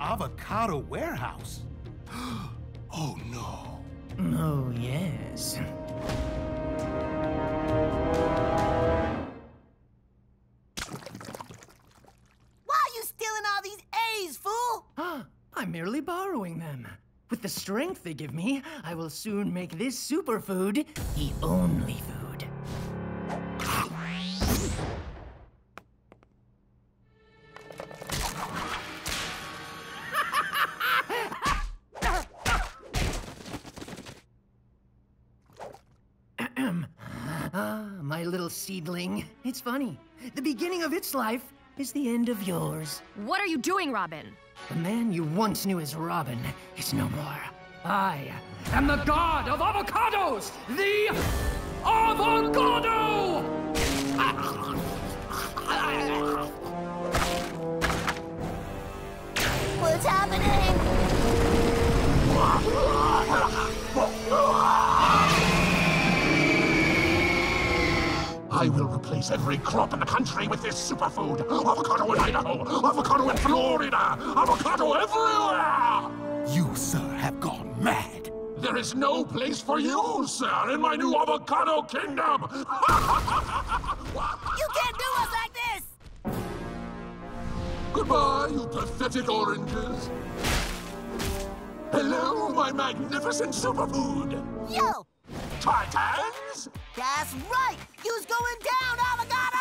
avocado warehouse. oh no. Oh, yes. Why are you stealing all these A's, fool? I'm merely borrowing them. With the strength they give me, I will soon make this superfood the only food. Ah, my little seedling. It's funny. The beginning of its life is the end of yours. What are you doing, Robin? The man you once knew as Robin is no more. I am the god of avocados! The Avogodo! What's happening? I will replace every crop in the country with this superfood. Avocado in Idaho, avocado in Florida, avocado everywhere! You, sir, have gone mad. There is no place for you, sir, in my new avocado kingdom! You can't do us like this! Goodbye, you pathetic oranges. Hello, my magnificent superfood. Yo, Titans! that's right! You's going down, avocado!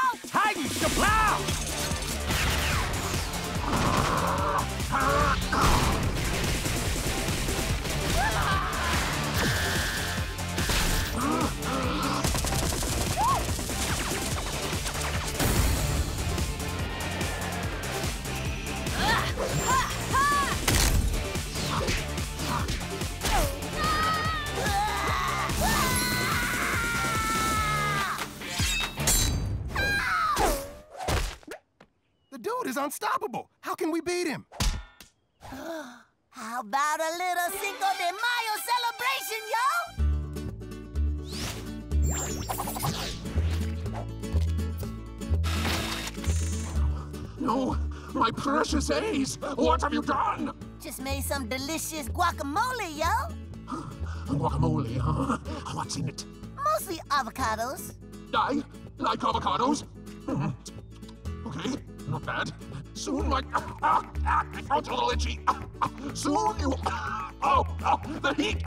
Unstoppable. How can we beat him? How about a little Cinco de Mayo celebration, yo? No, my precious Ace! What have you done? Just made some delicious guacamole, yo. Guacamole, huh? What's in it? Mostly avocados. I like avocados. Okay, not bad. Soon my ah, ah, ah, my throat's a little itchy. Ah, ah, soon you. ah, Oh, oh, the heat.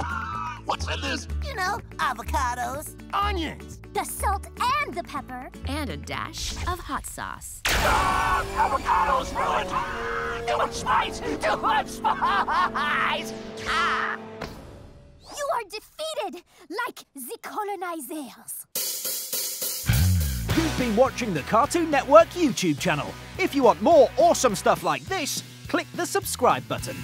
What's in this? You know, avocados. Onions! The salt and the pepper. And a dash of hot sauce. Ah, avocados ruined. Too much spice. Too much spice. Ah. You are defeated like the colonizers. Been watching the Cartoon Network YouTube channel. If you want more awesome stuff like this, click the subscribe button.